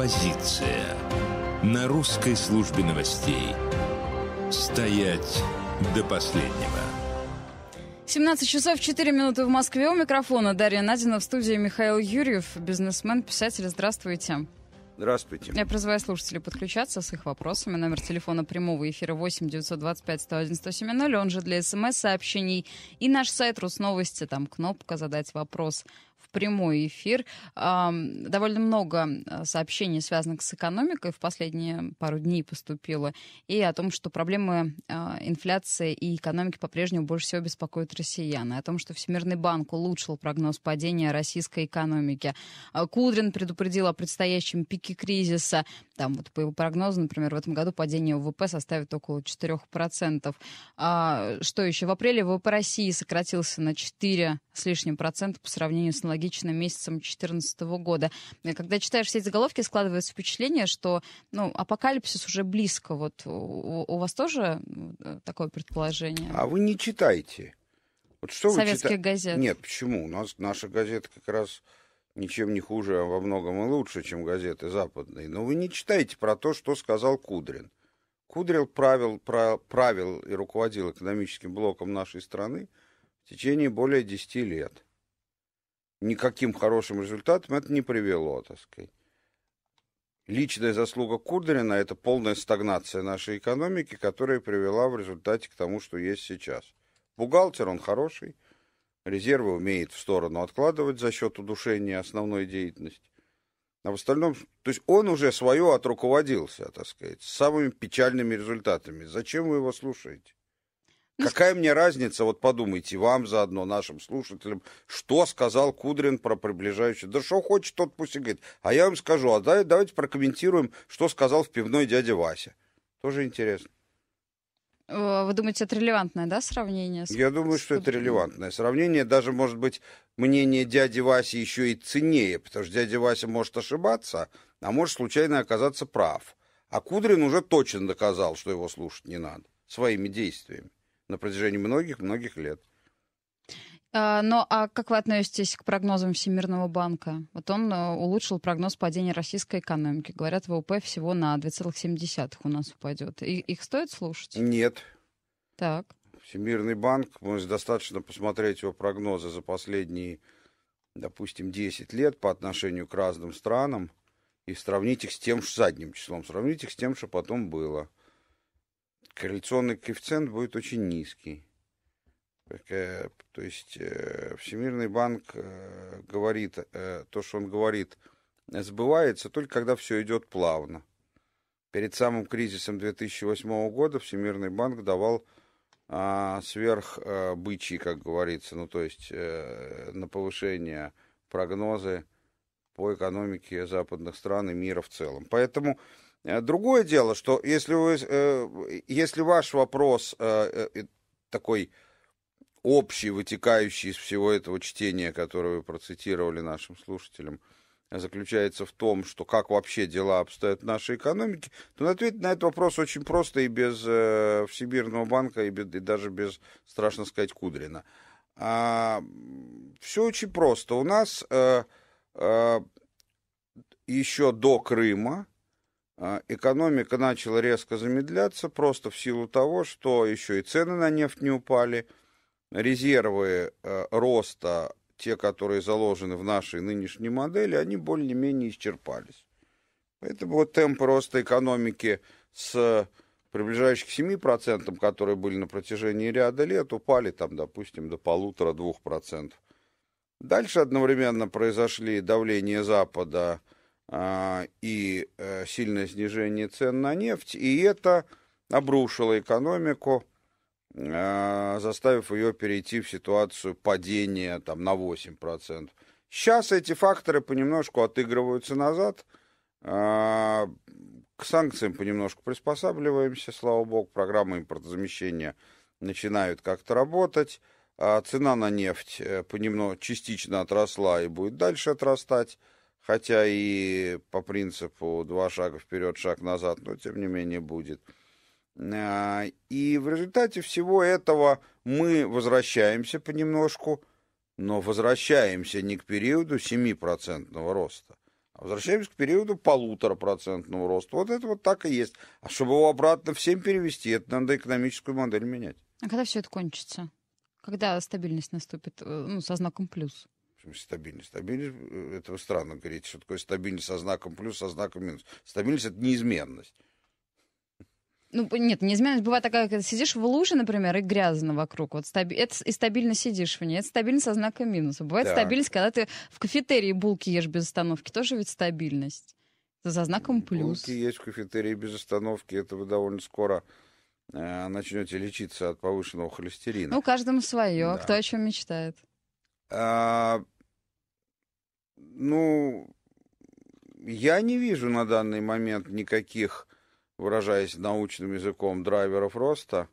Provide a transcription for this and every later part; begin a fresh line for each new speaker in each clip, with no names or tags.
Оппозиция. На русской службе новостей. Стоять до последнего.
17 часов 4 минуты в Москве. У микрофона Дарья Надина в студии Михаил Юрьев, бизнесмен, писатель. Здравствуйте.
Здравствуйте.
Я призываю слушателей подключаться с их вопросами. Номер телефона прямого эфира 8 925 101 170, он же для смс-сообщений. И наш сайт Русновости, там кнопка «Задать вопрос» прямой эфир. Довольно много э, сообщений, связанных с экономикой, в последние пару дней поступило, и о том, что проблемы а, инфляции и экономики по-прежнему больше всего беспокоят россиян, и о том, что Всемирный банк улучшил прогноз падения российской экономики. А, Кудрин предупредил о предстоящем пике кризиса. Там вот по его прогнозу, например, в этом году падение ВВП составит около 4%. А, что еще? В апреле ВВП России сократился на 4 с лишним процента по сравнению с аналогичным месяцем 2014 года. И когда читаешь все эти заголовки, складывается впечатление, что ну, апокалипсис уже близко. Вот у, у вас тоже э, такое предположение?
А вы не читаете. Вот что
Советских
вы чита...
газет.
Нет, почему? У нас наша газета как раз ничем не хуже, а во многом и лучше, чем газеты западные. Но вы не читаете про то, что сказал Кудрин. Кудрин правил, правил и руководил экономическим блоком нашей страны в течение более 10 лет никаким хорошим результатом это не привело, так сказать. Личная заслуга Кудрина – это полная стагнация нашей экономики, которая привела в результате к тому, что есть сейчас. Бухгалтер, он хороший, резервы умеет в сторону откладывать за счет удушения основной деятельности. А в остальном, то есть он уже свое отруководился, так сказать, с самыми печальными результатами. Зачем вы его слушаете? Какая мне разница, вот подумайте, вам заодно, нашим слушателям, что сказал Кудрин про приближающий. Да что хочет, тот пусть и говорит. А я вам скажу, а давайте, давайте прокомментируем, что сказал в пивной дядя Вася. Тоже интересно.
Вы думаете, это релевантное, да, сравнение? С...
Я думаю, что это релевантное сравнение. Даже, может быть, мнение дяди Васи еще и ценнее, потому что дядя Вася может ошибаться, а может случайно оказаться прав. А Кудрин уже точно доказал, что его слушать не надо своими действиями на протяжении многих-многих лет.
А, но а как вы относитесь к прогнозам Всемирного банка? Вот он э, улучшил прогноз падения российской экономики. Говорят, ВВП всего на 2,7 у нас упадет. И, их стоит слушать?
Нет.
Так.
Всемирный банк, может, достаточно посмотреть его прогнозы за последние, допустим, 10 лет по отношению к разным странам и сравнить их с тем же задним числом, сравнить их с тем, что потом было корреляционный коэффициент будет очень низкий. То есть э, Всемирный банк э, говорит, э, то, что он говорит, сбывается только когда все идет плавно. Перед самым кризисом 2008 года Всемирный банк давал а, сверх бычьи, как говорится, ну то есть на повышение прогнозы по экономике западных стран и мира в целом. Поэтому Э, другое дело, что если, вы, э, если ваш вопрос э, такой общий, вытекающий из всего этого чтения, которое вы процитировали нашим слушателям, заключается в том, что как вообще дела обстоят в нашей экономике, то ответить на этот вопрос очень просто и без Всемирного банка, и, без, и даже без, страшно сказать, Кудрина. А, все очень просто. У нас а, а, еще до Крыма экономика начала резко замедляться просто в силу того, что еще и цены на нефть не упали, резервы э, роста, те, которые заложены в нашей нынешней модели, они более-менее исчерпались. Поэтому вот темпы роста экономики с приближающих к 7%, которые были на протяжении ряда лет, упали там, допустим, до полутора-двух процентов. Дальше одновременно произошли давление Запада а, и э, сильное снижение цен на нефть, и это обрушило экономику, а, заставив ее перейти в ситуацию падения там, на 8%. Сейчас эти факторы понемножку отыгрываются назад, а, к санкциям понемножку приспосабливаемся, слава богу, программы импортозамещения начинают как-то работать, цена на нефть э, понемногу частично отросла и будет дальше отрастать хотя и по принципу два шага вперед, шаг назад, но тем не менее будет. А, и в результате всего этого мы возвращаемся понемножку, но возвращаемся не к периоду 7% роста, а возвращаемся к периоду полутора процентного роста. Вот это вот так и есть. А чтобы его обратно всем перевести, это надо экономическую модель менять.
А когда все это кончится? Когда стабильность наступит, э, ну, со знаком плюс?
В смысле стабильность? Стабильность, э, это вы странно говорите, что такое стабильность со знаком плюс, со знаком минус. Стабильность — это неизменность.
Ну, нет, неизменность бывает такая, когда сидишь в луже, например, и грязно вокруг. Вот стаби... это и стабильно сидишь в ней. Это стабильность со знаком минуса. Бывает
Так.
стабильность, когда ты в кафетерии булки ешь без остановки. Тоже ведь стабильность. Это за знаком плюс.
Булки есть в кафетерии без остановки, это вы довольно скоро э, начнете лечиться от повышенного холестерина.
Ну, каждому свое.
Да.
Кто о чем мечтает.
А, ну, я не вижу на данный момент никаких, выражаясь научным языком, драйверов роста.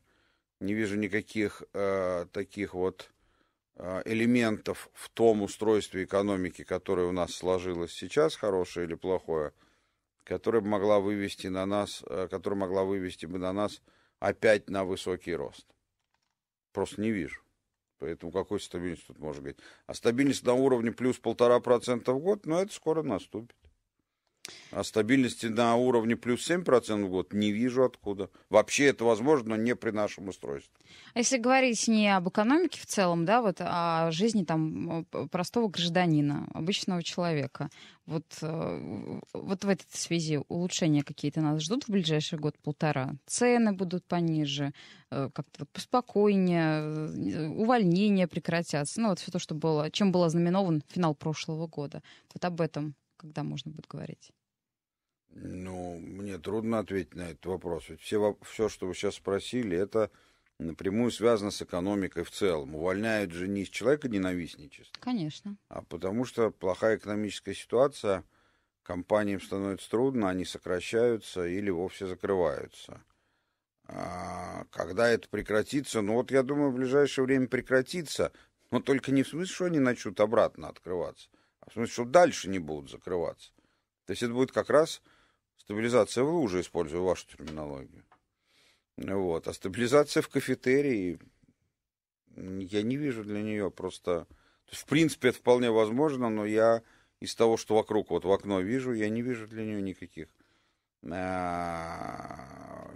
Не вижу никаких э, таких вот э, элементов в том устройстве экономики, которое у нас сложилось сейчас, хорошее или плохое, которое могла вывести на нас, э, которая могла вывести бы на нас опять на высокий рост. Просто не вижу. Поэтому какой стабильность тут может быть? А стабильность на уровне плюс полтора процента в год, ну, это скоро наступит. А стабильности на уровне плюс 7% в год не вижу откуда. Вообще это возможно, но не при нашем устройстве.
А если говорить не об экономике в целом, да, вот, а о жизни там п- простого гражданина, обычного человека, вот, э, вот в этой связи улучшения какие-то нас ждут в ближайший год-полтора? Цены будут пониже, э, как-то вот поспокойнее, э, увольнения прекратятся, ну вот все то, что было, чем был ознаменован финал прошлого года. Вот об этом когда можно будет говорить?
Ну, мне трудно ответить на этот вопрос. Ведь все, все, что вы сейчас спросили, это напрямую связано с экономикой в целом. Увольняют же не из человека ненавистничества,
Конечно.
а потому что плохая экономическая ситуация, компаниям становится трудно, они сокращаются или вовсе закрываются. А, когда это прекратится, ну вот я думаю, в ближайшее время прекратится, но только не в смысле, что они начнут обратно открываться, в смысле, что дальше не будут закрываться. То есть это будет как раз стабилизация в луже, используя вашу терминологию. Вот. А стабилизация в кафетерии, я не вижу для нее просто... В принципе, это вполне возможно, но я из того, что вокруг вот в окно вижу, я не вижу для нее никаких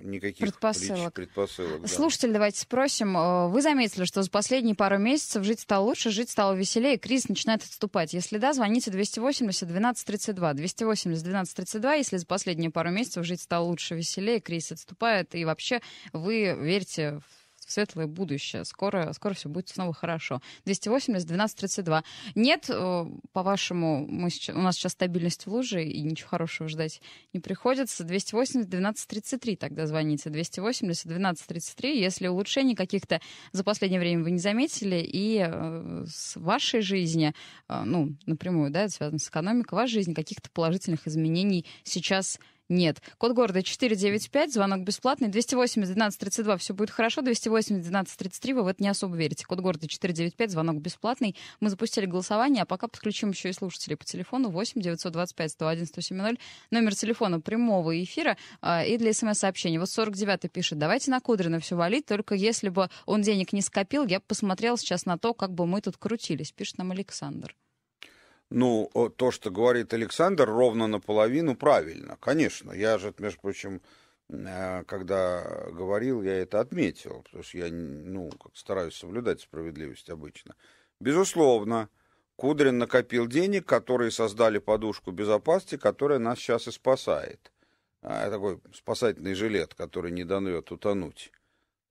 никаких
Предпосылок.
предпосылок да.
Слушатель, давайте спросим. Э, Вы заметили, что за последние пару месяцев жить стало лучше, жить стало веселее, кризис начинает отступать? Если да, звоните 280 12 32. 280 12 32, если за последние пару месяцев жить стало лучше, веселее, кризис отступает, и вообще вы верите в светлое будущее. Скоро, скоро все будет снова хорошо. 280 12 32. Нет, э, по-вашему, мы сейчас, у нас сейчас стабильность в луже, и ничего хорошего ждать не приходится. 280 12 33 тогда звоните. 280 12 33, если улучшений каких-то за последнее время вы не заметили, и э, с вашей жизни, э, ну, напрямую, да, это связано с экономикой, вашей жизни каких-то положительных изменений сейчас нет. Код города 495, звонок бесплатный. 280 12 32, все будет хорошо. 280 12 33, вы в это не особо верите. Код города 495, звонок бесплатный. Мы запустили голосование, а пока подключим еще и слушателей по телефону 8 925 101 170. Номер телефона прямого эфира а, и для смс-сообщений. Вот 49 пишет, давайте на Кудрина все валить, только если бы он денег не скопил, я бы посмотрел сейчас на то, как бы мы тут крутились, пишет нам Александр.
Ну, то, что говорит Александр, ровно наполовину правильно. Конечно, я же, между прочим, э, когда говорил, я это отметил, потому что я, ну, как стараюсь соблюдать справедливость обычно. Безусловно, Кудрин накопил денег, которые создали подушку безопасности, которая нас сейчас и спасает. А, такой спасательный жилет, который не дает утонуть.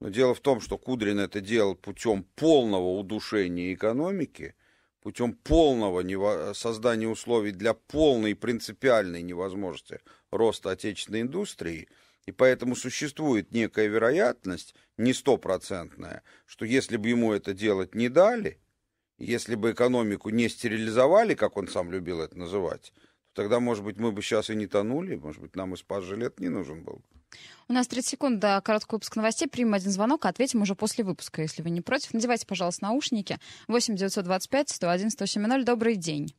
Но дело в том, что Кудрин это делал путем полного удушения экономики, путем полного создания условий для полной принципиальной невозможности роста отечественной индустрии, и поэтому существует некая вероятность, не стопроцентная, что если бы ему это делать не дали, если бы экономику не стерилизовали, как он сам любил это называть, то тогда, может быть, мы бы сейчас и не тонули, может быть, нам и спас жилет не нужен был.
У нас 30 секунд до короткого выпуска новостей. Примем один звонок, а ответим уже после выпуска, если вы не против. Надевайте, пожалуйста, наушники. 8 925 101 107 Добрый день.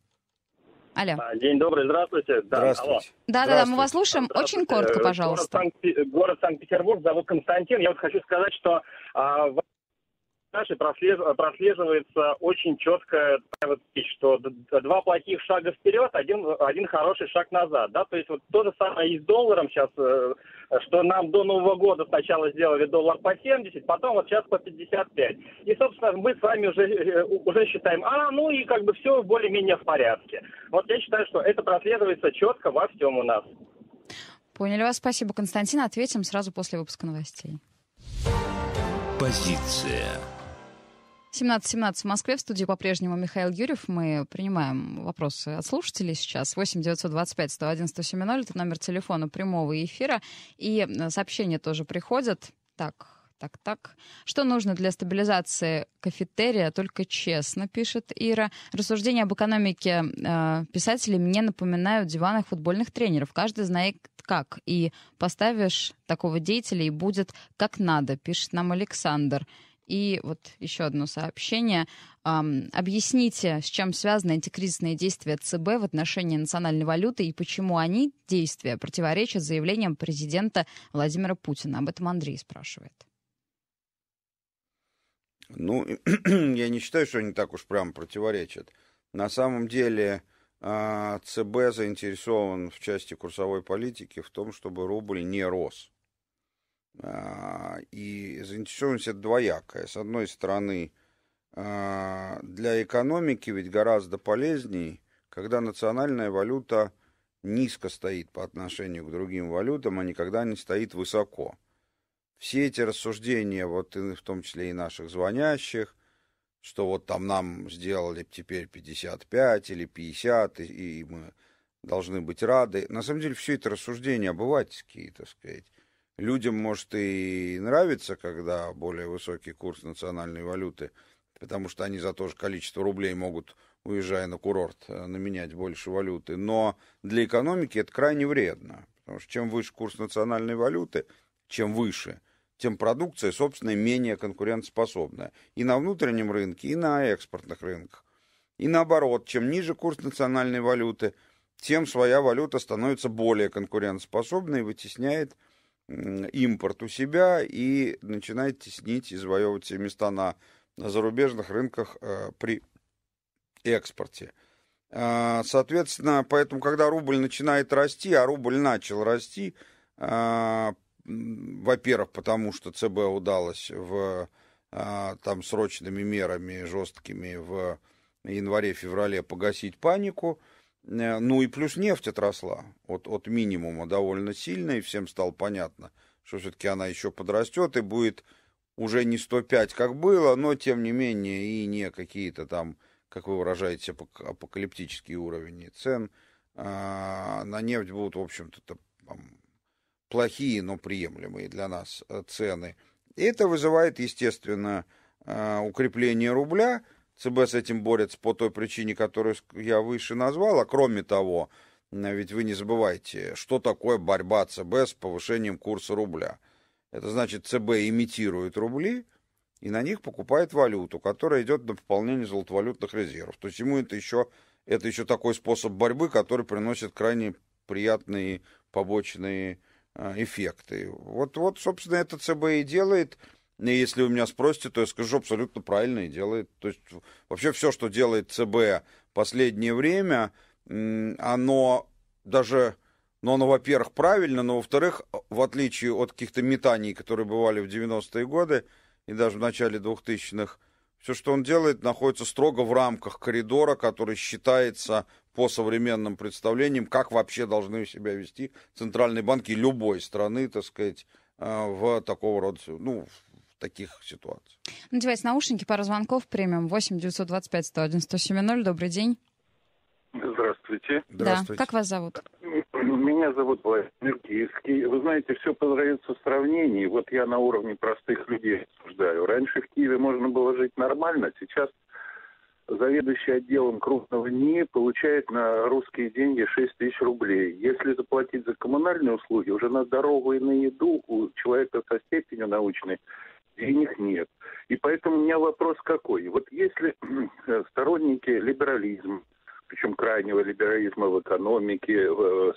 Алло.
А, День добрый, здравствуйте. Да, алло.
Здравствуйте.
Да-да-да, мы вас слушаем. Очень коротко, пожалуйста.
Город, Санкт- город Санкт-Петербург, зовут Константин. Я вот хочу сказать, что а, в нашей прослеживается очень четко, что два плохих шага вперед, один, один хороший шаг назад. Да? То есть вот то же самое и с долларом сейчас, э, что нам до Нового года сначала сделали доллар по 70, потом вот сейчас по 55. И, собственно, мы с вами уже, э, уже считаем, а, ну и как бы все более-менее в порядке. Вот я считаю, что это прослеживается четко во всем у нас.
Поняли вас. Спасибо, Константин. Ответим сразу после выпуска новостей.
Позиция.
17.17 в Москве. В студии по-прежнему Михаил Юрьев. Мы принимаем вопросы от слушателей сейчас. 8 925 101 107 Это номер телефона прямого эфира. И э, сообщения тоже приходят. Так, так, так. Что нужно для стабилизации кафетерия? Только честно, пишет Ира. Рассуждения об экономике э, писателей мне напоминают диванных футбольных тренеров. Каждый знает как. И поставишь такого деятеля, и будет как надо, пишет нам Александр. И вот еще одно сообщение. Объясните, с чем связаны антикризисные действия ЦБ в отношении национальной валюты и почему они, действия, противоречат заявлениям президента Владимира Путина. Об этом Андрей спрашивает.
Ну, я не считаю, что они так уж прям противоречат. На самом деле а, ЦБ заинтересован в части курсовой политики в том, чтобы рубль не рос. А, и заинтересованность это двоякая. С одной стороны, а, для экономики ведь гораздо полезнее, когда национальная валюта низко стоит по отношению к другим валютам, а никогда не стоит высоко. Все эти рассуждения, вот в том числе и наших звонящих, что вот там нам сделали теперь 55 или 50, и мы должны быть рады. На самом деле все это рассуждения обывательские, так сказать. Людям, может, и нравится, когда более высокий курс национальной валюты, потому что они за то же количество рублей могут, уезжая на курорт, э, наменять больше валюты. Но для экономики это крайне вредно, потому что чем выше курс национальной валюты, чем выше, тем продукция, собственно, менее конкурентоспособная. И на внутреннем рынке, и на экспортных рынках. И наоборот, чем ниже курс национальной валюты, тем своя валюта становится более конкурентоспособной и вытесняет импорт у себя и начинает теснить и завоевывать себе места на, на зарубежных рынках э, при экспорте. Э, соответственно, поэтому, когда рубль начинает расти, а рубль начал расти, э, во-первых, потому что ЦБ удалось в, э, там срочными мерами жесткими в январе-феврале погасить панику, ну и плюс нефть отросла от, от минимума довольно сильно, и всем стало понятно, что все-таки она еще подрастет и будет уже не 105, как было, но тем не менее и не какие-то там, как вы выражаете, апокалиптические уровни цен а, на нефть будут, в общем-то, плохие, но приемлемые для нас э, цены. И это вызывает, естественно, а, укрепление рубля, ЦБ с этим борется по той причине, которую я выше назвал, а кроме того, ведь вы не забывайте, что такое борьба ЦБ с повышением курса рубля. Это значит, ЦБ имитирует рубли и на них покупает валюту, которая идет на пополнение золотовалютных резервов. То есть ему это еще, это еще такой способ борьбы, который приносит крайне приятные побочные а, эффекты. Вот, вот, собственно, это ЦБ и делает. И если вы меня спросите, то я скажу абсолютно правильно и делает. То есть вообще все, что делает ЦБ последнее время, оно даже, ну, оно, во-первых, правильно, но, во-вторых, в отличие от каких-то метаний, которые бывали в 90-е годы и даже в начале 2000-х, все, что он делает, находится строго в рамках коридора, который считается по современным представлениям, как вообще должны себя вести центральные банки любой страны, так сказать, э, в такого рода, ну, таких ситуаций.
Надевайте наушники, пара звонков, премиум 8 925 101 170. Добрый день.
Здравствуйте.
Здравствуйте. Да, как вас зовут?
Меня зовут Владимир Киевский. Вы знаете, все подается в сравнении. Вот я на уровне простых людей обсуждаю. Раньше в Киеве можно было жить нормально, сейчас заведующий отделом крупного НИИ получает на русские деньги 6 тысяч рублей. Если заплатить за коммунальные услуги, уже на дорогу и на еду у человека со степенью научной денег нет. И поэтому у меня вопрос какой. Вот если сторонники либерализма, причем крайнего либерализма в экономике,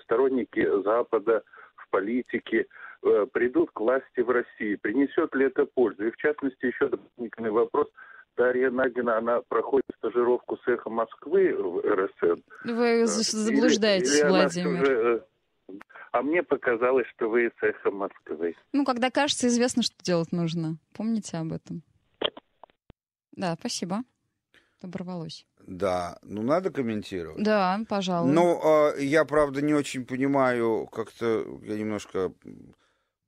сторонники Запада в политике, э, придут к власти в России. Принесет ли это пользу? И в частности, еще дополнительный вопрос. Дарья Нагина, она проходит стажировку с эхо Москвы в РСН.
Вы заблуждаетесь, или, или Владимир. Уже,
а мне показалось, что вы из эхо Москвы.
Ну, когда кажется, известно, что делать нужно. Помните об этом. Да, спасибо. Оборвалось.
Да, ну надо комментировать.
Да, пожалуй.
Ну, э, я, правда, не очень понимаю, как-то я немножко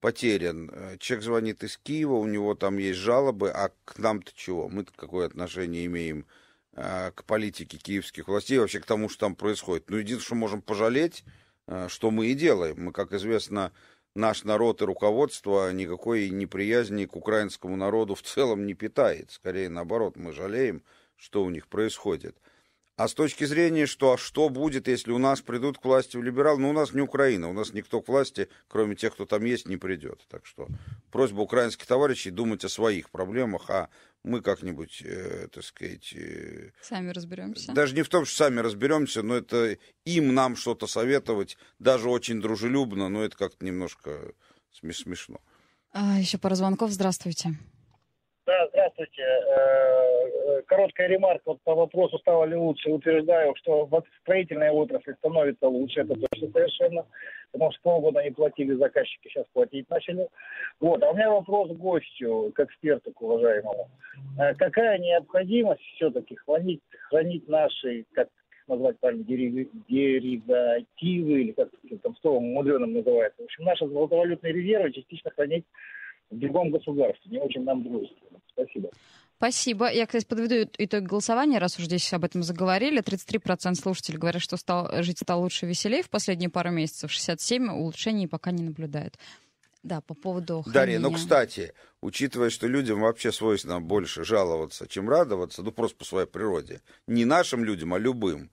потерян. Человек звонит из Киева, у него там есть жалобы, а к нам-то чего? Мы-то какое отношение имеем э, к политике киевских властей, вообще к тому, что там происходит? Ну, единственное, что можем пожалеть, э, что мы и делаем. Мы, как известно, наш народ и руководство никакой неприязни к украинскому народу в целом не питает. Скорее, наоборот, мы жалеем, что у них происходит. А с точки зрения, что а что будет, если у нас придут к власти в либерал, ну у нас не Украина, у нас никто к власти, кроме тех, кто там есть, не придет. Так что просьба украинских товарищей думать о своих проблемах, а мы как-нибудь, э, так сказать... Э,
сами разберемся.
Даже не в том, что сами разберемся, но это им нам что-то советовать, даже очень дружелюбно, но это как-то немножко смешно.
А, еще пара звонков. Здравствуйте.
Да, здравствуйте. Э, короткая ремарка вот по вопросу, стало ли лучше. Утверждаю, что в строительной отрасли становится лучше, это точно совершенно. Потому что полгода не платили заказчики, сейчас платить начали. Вот. А у меня вопрос к гостю, к эксперту, к уважаемому. Э, какая необходимость все-таки хранить, хранить наши, как назвать правильно, деривативы, или как там словом мудреным называется. В общем, наши золотовалютные резервы частично хранить в другом государстве, не очень нам дружественно. Спасибо.
Спасибо. Я, кстати, подведу итог голосования, раз уж здесь об этом заговорили. 33% слушателей говорят, что стал, жить стало лучше и веселее в последние пару месяцев. 67% улучшений пока не наблюдают. Да, по поводу хранения.
Дарья, ну, кстати, учитывая, что людям вообще свойственно больше жаловаться, чем радоваться, ну, просто по своей природе, не нашим людям, а любым,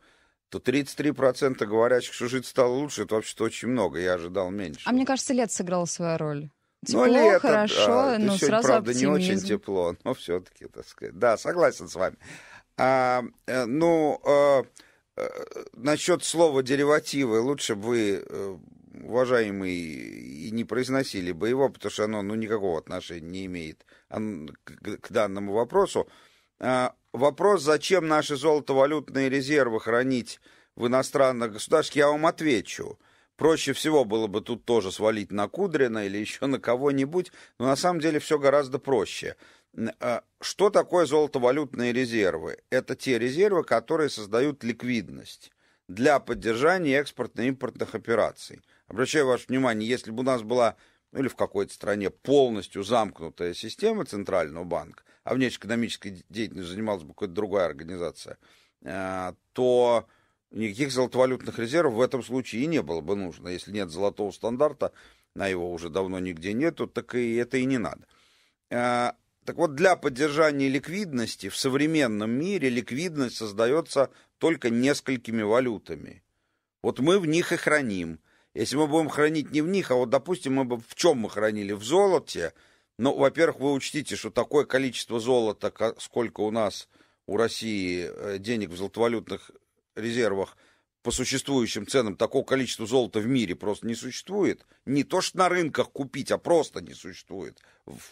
то 33% говорящих, что жить стало лучше, это вообще-то очень много, я ожидал меньше.
А мне кажется, лет сыграл свою роль. Тепло, ну, лето, хорошо, да, но сегодня, сразу
правда,
оптимизм.
не очень тепло, но все-таки, так сказать. Да, согласен с вами. А, э, ну, а, насчет слова деривативы, лучше бы вы, э, уважаемый, и не произносили бы его, потому что оно ну, никакого отношения не имеет к, к данному вопросу. А, вопрос, зачем наши золотовалютные резервы хранить в иностранных государствах, я вам отвечу. Проще всего было бы тут тоже свалить на Кудрина или еще на кого-нибудь, но на самом деле все гораздо проще. А, что такое золотовалютные резервы? Это те резервы, которые создают ликвидность для поддержания экспортно-импортных операций. Обращаю ваше внимание, если бы у нас была, ну или в какой-то стране, полностью замкнутая система Центрального банка, а внешнеэкономической деятельностью занималась бы какая-то другая организация, а, то никаких золотовалютных резервов в этом случае и не было бы нужно. Если нет золотого стандарта, а его уже давно нигде нету, так и это и не надо. А, так вот, для поддержания ликвидности в современном мире ликвидность создается только несколькими валютами. Вот мы в них и храним. Если мы будем хранить не в них, а вот, допустим, мы бы в чем мы хранили? В золоте. Ну, во-первых, вы учтите, что такое количество золота, сколько у нас у России э, денег в золотовалютных резервах по существующим ценам такого количества золота в мире просто не существует. Не то, что на рынках купить, а просто не существует,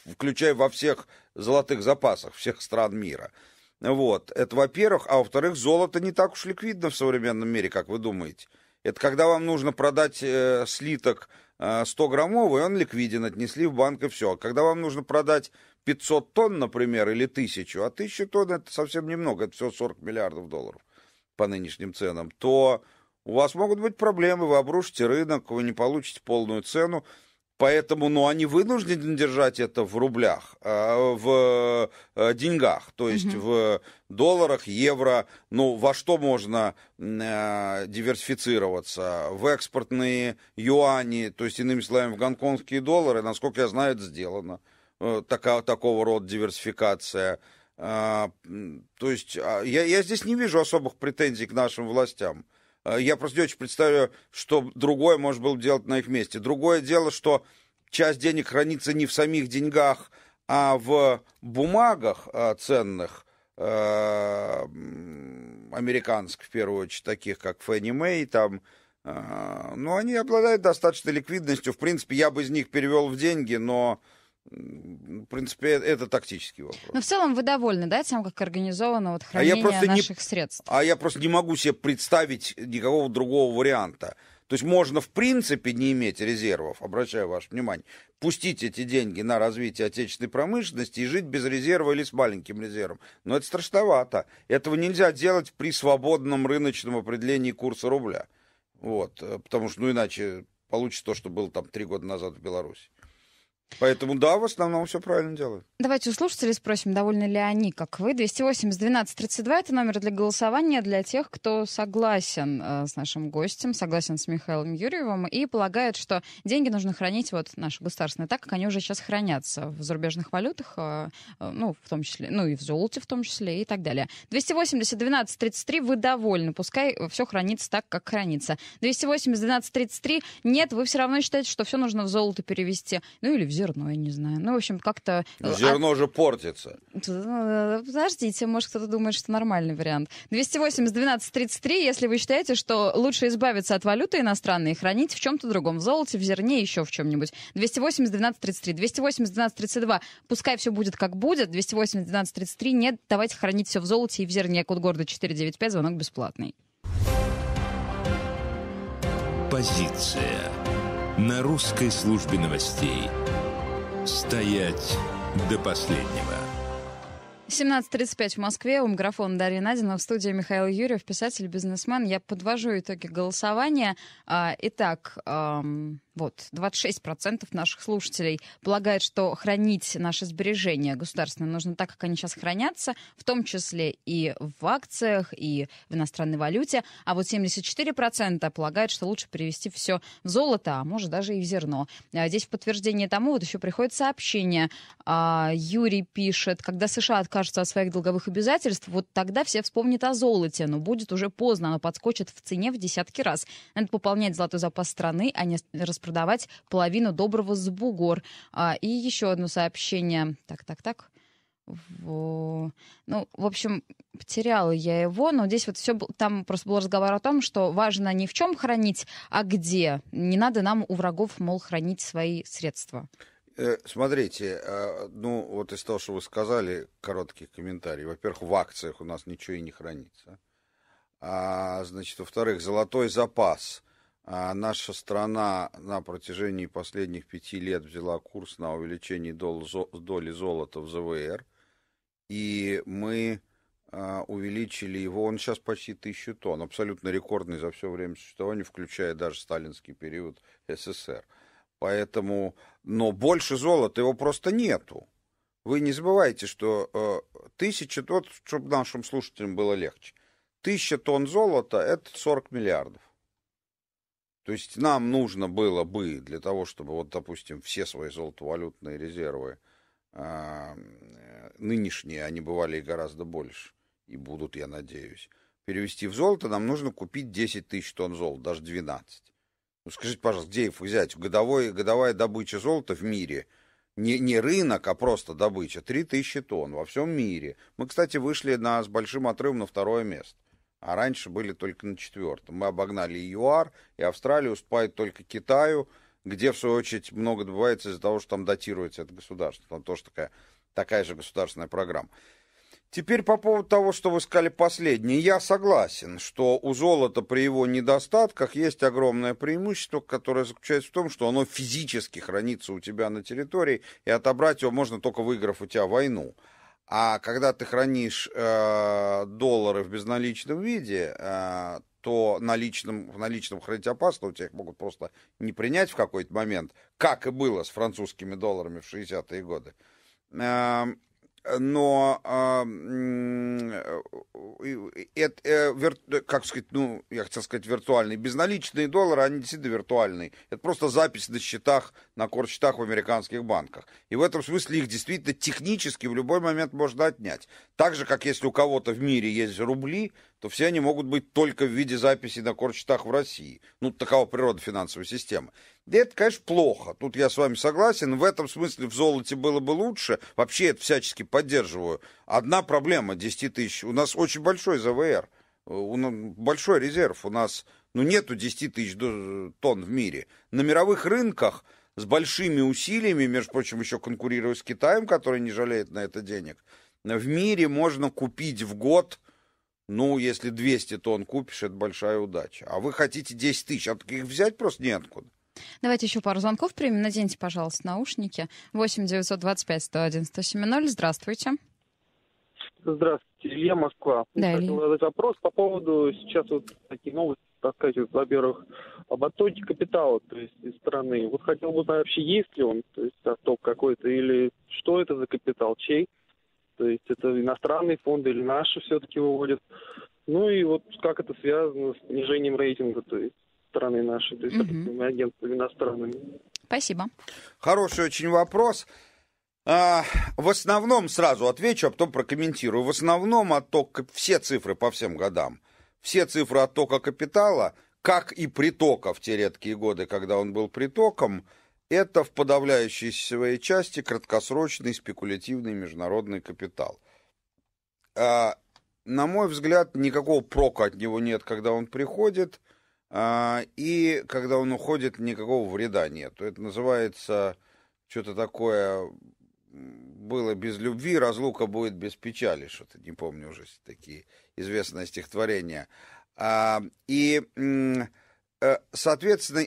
включая во всех золотых запасах всех стран мира. Вот, это во-первых. А во-вторых, золото не так уж ликвидно в современном мире, как вы думаете. Это когда вам нужно продать э, слиток э, 100-граммовый, он ликвиден, отнесли в банк и все. А когда вам нужно продать 500 тонн, например, или 1000, а 1000 тонн это совсем немного, это всего 40 миллиардов долларов по нынешним ценам, то у вас могут быть проблемы, вы обрушите рынок, вы не получите полную цену. Поэтому, ну, они вынуждены держать это в рублях, а, в э, деньгах, то есть mm-hmm. в долларах, евро. Ну, во что можно э, диверсифицироваться? В экспортные юани, то есть, иными словами, в гонконгские доллары, насколько я знаю, это сделано. Э, така, такого рода диверсификация. А, то есть а, я, я здесь не вижу особых претензий к нашим властям. А, я просто не очень представляю, что другое можно было делать на их месте. Другое дело, что часть денег хранится не в самих деньгах, а в бумагах ценных, американских, в первую очередь, таких как Фенни Мэй, там, но они обладают достаточной ликвидностью. В принципе, я бы из них перевел в деньги, но в принципе, это тактический вопрос.
Но в целом вы довольны, да, тем, как организовано вот хранение а наших
не,
средств?
А я просто не могу себе представить никакого другого варианта. То есть можно в принципе не иметь резервов, обращаю ваше внимание, пустить эти деньги на развитие отечественной промышленности и жить без резерва или с маленьким резервом. Но это страшновато. Этого нельзя делать при свободном рыночном определении курса рубля. Вот, э, потому что, ну, иначе получится то, что было там три года назад в Беларуси. Поэтому да, в основном все правильно делают.
Давайте у слушателей спросим, довольны ли они, как вы. 280 12 32 это номер для голосования для тех, кто согласен э, с нашим гостем, согласен с Михаилом Юрьевым и полагает, что деньги нужно хранить, вот наши государственные, так, как они уже сейчас хранятся в зарубежных валютах, э, э, ну, в том числе, ну и в золоте в том числе и так далее. 280 12 33 вы довольны, пускай все хранится так, как хранится. 280 12 33 нет, вы все равно считаете, что все нужно в золото перевести, ну или в зерно, я не знаю. Ну, в общем, как-то...
Э, зерно а... же портится.
Э, подождите, может, кто-то думает, что нормальный вариант. 280 12 33, если вы считаете, что лучше избавиться от валюты иностранной и хранить в чем-то другом, в золоте, в зерне, еще в чем-нибудь. 280 12 33, 280 12 32, пускай все будет как будет, 280 12 33, нет, давайте хранить все в золоте и в зерне. Код города 495, звонок бесплатный.
Позиция на русской службе новостей. Стоять до последнего.
17.35 в Москве. У микрофона Дарья Надина. В студии Михаил Юрьев, писатель, бизнесмен. Я подвожу итоги голосования. А, итак, вот, 26% наших слушателей полагают, что хранить наши сбережения государственные нужно так, как они сейчас хранятся, в том числе и в акциях, и в иностранной валюте. А вот 74% полагают, что лучше перевести все в золото, а может даже и в зерно. А здесь в подтверждение тому вот еще приходит сообщение. А, Юрий пишет, когда США откажутся от своих долговых обязательств, вот тогда все вспомнят о золоте, но будет уже поздно, оно подскочит в цене в десятки раз. Надо пополнять золотой запас страны, а не распродавать половину доброго с бугор. А, и еще одно сообщение. Так, так, так. В... Ну, в общем, потеряла я его, но здесь вот все, там просто был разговор о том, что важно не в чем хранить, а где. Не надо нам у врагов, мол, хранить свои средства.
Э, смотрите, э, ну вот из того, что вы сказали, короткий комментарий. Во-первых, в акциях у нас ничего и не хранится. А, значит, во-вторых, золотой запас – а наша страна на протяжении последних пяти лет взяла курс на увеличение доли золота в ЗВР, и мы а, увеличили его, он сейчас почти тысячу тонн, абсолютно рекордный за все время существования, включая даже сталинский период СССР. Поэтому, но больше золота его просто нету. Вы не забывайте, что э, тысяча тонн, чтобы нашим слушателям было легче, тысяча тонн золота – это 40 миллиардов. То есть нам нужно было бы для того, чтобы, вот, допустим, все свои золотовалютные резервы а, нынешние, они бывали и гораздо больше, и будут, я надеюсь, перевести в золото, нам нужно купить 10 тысяч тонн золота, даже 12. Ну, скажите, пожалуйста, где их взять? Годовой, годовая добыча золота в мире, не, не рынок, а просто добыча, 3 тысячи тонн во всем мире. Мы, кстати, вышли на, с большим отрывом на второе место а раньше были только на четвертом. Мы обогнали ЮАР, и Австралию, уступает только Китаю, где, в свою очередь, много добывается из-за того, что там датируется это государство. Там тоже такая, такая же государственная программа. Теперь по поводу того, что вы сказали последнее. Я согласен, что у золота при его недостатках есть огромное преимущество, которое заключается в том, что оно физически хранится у тебя на территории, и отобрать его можно только выиграв у тебя войну. А когда ты хранишь э, доллары в безналичном виде, э, то наличным, в наличном хранить опасно, у тебя их могут просто не принять в какой-то момент, как и было с французскими долларами в 60-е годы. Э, но э, это, э, как сказать, ну, я хотел сказать виртуальные, безналичные доллары, они действительно виртуальные. Это просто запись на счетах, на корсчетах в американских банках. И в этом смысле их действительно технически в любой момент можно отнять. Так же, как если у кого-то в мире есть рубли, то все они могут быть только в виде записи на корсчетах в России. Ну, такова природа финансовой системы. И это, конечно, плохо. Тут я с вами согласен. В этом смысле в золоте было бы лучше. Вообще это всячески поддерживаю. Одна проблема 10 тысяч. У нас очень большой ЗВР. Нас большой резерв. У нас Ну, нету 10 тысяч тонн в мире. На мировых рынках с большими усилиями, между прочим, еще конкурируя с Китаем, который не жалеет на это денег, в мире можно купить в год, ну, если 200 тонн купишь, это большая удача. А вы хотите 10 тысяч, а их взять просто неоткуда.
Давайте еще пару звонков примем. Наденьте, пожалуйста, наушники. 8 925 101 107 Здравствуйте.
Здравствуйте, Илья Москва.
Да,
Хотел задать вопрос по поводу сейчас вот такие новости рассказывают, во-первых, об оттоке капитала, то есть из страны. Вот хотел бы узнать, вообще есть ли он, то есть отток какой-то, или что это за капитал, чей? То есть это иностранные фонды или наши все-таки выводят? Ну и вот как это связано с снижением рейтинга, то есть страны нашей, то есть угу. агентствами иностранными.
Спасибо.
Хороший очень вопрос. А, в основном, сразу отвечу, а потом прокомментирую. В основном отток, все цифры по всем годам, все цифры оттока капитала, как и притока в те редкие годы, когда он был притоком, это в подавляющей своей части краткосрочный спекулятивный международный капитал. А, на мой взгляд, никакого прока от него нет, когда он приходит, и когда он уходит, никакого вреда нет. Это называется что-то такое было без любви, разлука будет без печали, что-то не помню уже такие известные стихотворения. А, и, э, соответственно,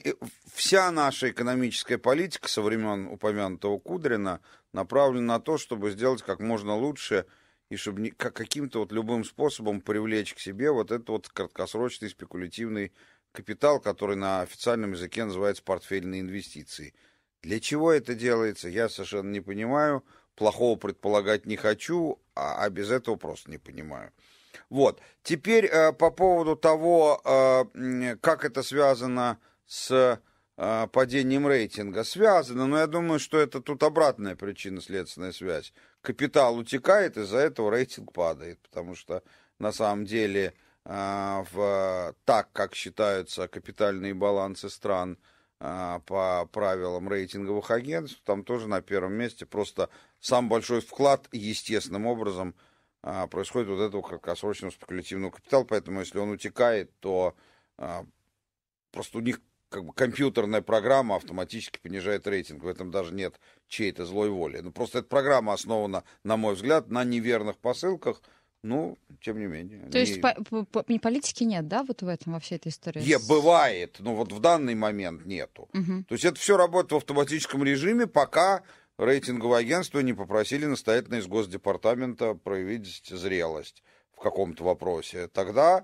вся наша экономическая политика со времен упомянутого Кудрина направлена на то, чтобы сделать как можно лучше и чтобы каким-то вот любым способом привлечь к себе вот этот вот краткосрочный спекулятивный капитал, который на официальном языке называется портфельные инвестиции – для чего это делается, я совершенно не понимаю. Плохого предполагать не хочу, а, а без этого просто не понимаю. Вот. Теперь э, по поводу того, э, как это связано с э, падением рейтинга. Связано, но я думаю, что это тут обратная причинно-следственная связь. Капитал утекает, из-за этого рейтинг падает, потому что на самом деле в, так, как считаются капитальные балансы стран, а, по правилам рейтинговых агентств, там тоже на первом месте. Просто сам большой вклад естественным образом а, происходит вот этого краткосрочного спекулятивного капитала, поэтому если он утекает, то а, просто у них как бы компьютерная программа автоматически понижает рейтинг. В этом даже нет чьей-то злой воли. Ну, просто эта программа основана, на мой взгляд, на неверных посылках – ну, тем не менее.
То не... есть по, по, политики нет, да, вот в этом, во всей этой истории?
Нет, бывает, но вот в данный момент нету. Угу. То есть это все работает в автоматическом режиме, пока рейтинговое агентство не попросили настоятельно из Госдепартамента проявить зрелость в каком-то вопросе. Тогда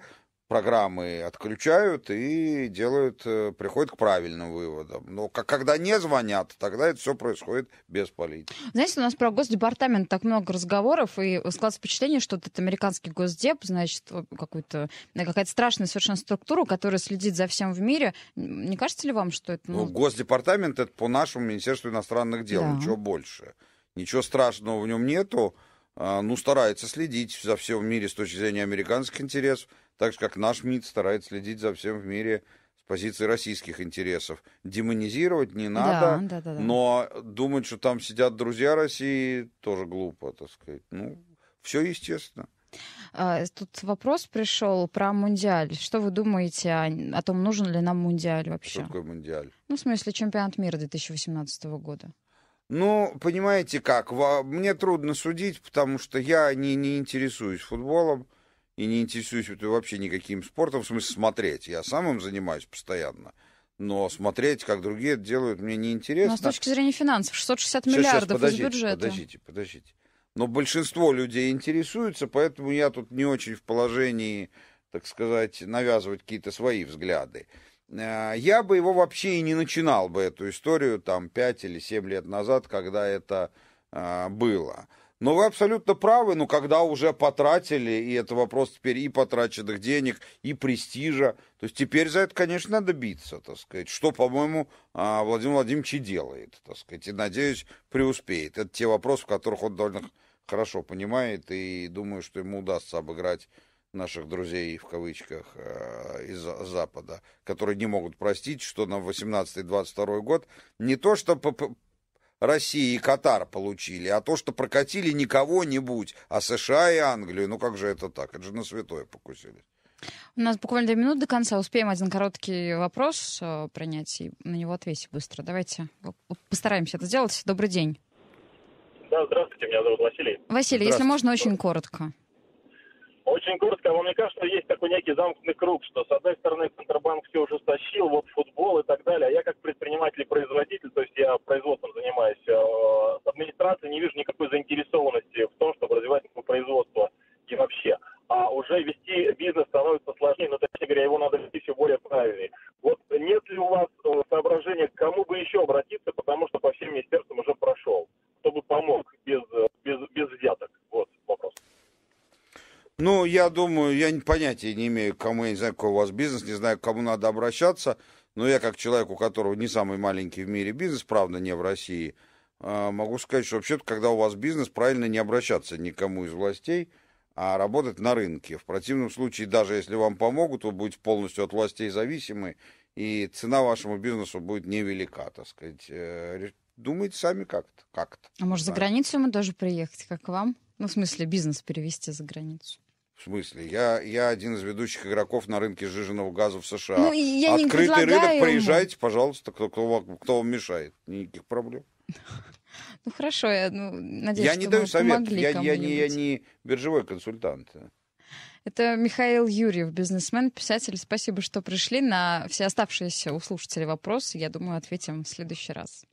программы отключают и делают, э, приходят к правильным выводам. Но как, когда не звонят, тогда это все происходит без политики.
Знаете, у нас про Госдепартамент так много разговоров, и складывается впечатление, что этот американский Госдеп, значит, какую-то, какая-то страшная совершенно структура, которая следит за всем в мире. Не кажется ли вам, что это...
Ну... Ну, Госдепартамент — это по нашему Министерству иностранных дел, да. ничего больше. Ничего страшного в нем нету. А, ну, старается следить за всем в мире с точки зрения американских интересов так же, как наш МИД старается следить за всем в мире с позиции российских интересов. Демонизировать не надо, да, да, да, да. но думать, что там сидят друзья России, тоже глупо, так сказать. Ну, все естественно.
А, тут вопрос пришел про мундиаль. Что вы думаете о, о том, нужен ли нам мундиаль вообще?
Что такое мундиаль?
Ну, в смысле, чемпионат мира 2018 года.
Ну, понимаете как, мне трудно судить, потому что я не, не интересуюсь футболом и не интересуюсь вообще никаким спортом, в смысле смотреть. Я сам им занимаюсь постоянно. Но смотреть, как другие это делают, мне неинтересно. Но
с точки зрения финансов, 660 сейчас, миллиардов сейчас,
подождите,
из бюджета.
Подождите, подождите. Но большинство людей интересуются, поэтому я тут не очень в положении, так сказать, навязывать какие-то свои взгляды. Э, я бы его вообще и не начинал бы, эту историю, там, 5 или 7 лет назад, когда это а, было. Но вы абсолютно правы, но когда уже потратили, и это вопрос теперь и потраченных денег, и престижа, то есть теперь за это, конечно, надо биться, так сказать, что, по-моему, а, Владимир Владимирович и делает, так сказать, и, надеюсь, преуспеет. Это те вопросы, в которых он довольно хорошо понимает, и думаю, что ему удастся обыграть наших друзей, в кавычках, а, из Запада, которые не могут простить, что на 18-22 год не то, что Россия и Катар получили, а то, что прокатили не кого-нибудь, а США и Англию. Ну как же это так? Это же на святое покусились.
У нас буквально две минуты до конца. Успеем один короткий вопрос э, принять и на него ответить быстро. Давайте постараемся это сделать. Добрый день.
Да, здравствуйте, меня зовут Василий.
Василий, если можно, очень коротко.
Очень коротко, вам не кажется, что есть такой некий замкнутый круг, что с одной стороны Центробанк все уже стащил, вот футбол и так далее, а я как предприниматель и производитель, то есть я производством занимаюсь, э, с администрацией не вижу никакой заинтересованности в том, чтобы развивать производство и вообще. А уже вести бизнес становится сложнее, но, точнее говоря, его надо вести все более правильнее. Вот нет ли у вас э, соображения, к кому бы еще обратиться, потому что по всем министерствам уже прошел, чтобы помог без, э, без, без взяток? Вот вопрос.
Ну, я думаю, я понятия не имею, кому, я не знаю, какой у вас бизнес, не знаю, к кому надо обращаться, но я как человек, у которого не самый маленький в мире бизнес, правда, не в России, а, могу сказать, что вообще-то, когда у вас бизнес, правильно не обращаться никому из властей, а работать на рынке. В противном случае, даже если вам помогут, вы будете полностью от властей зависимы, и цена вашему бизнесу будет невелика, так сказать. Э, думайте сами как-то. Как
а может, за границу мы тоже приехать, как вам? Ну, в смысле, бизнес перевести за границу.
В смысле? Я, я один из ведущих игроков на рынке сжиженного газа в США.
Ну, я
Открытый рынок, приезжайте, пожалуйста, кто, кто, кто вам мешает. Никаких проблем.
Ну хорошо, я ну, надеюсь,
я
что
не даю совет,
я,
я, не, я не биржевой консультант.
Это Михаил Юрьев, бизнесмен, писатель. Спасибо, что пришли. На все оставшиеся у слушателей вопросы, я думаю, ответим в следующий раз.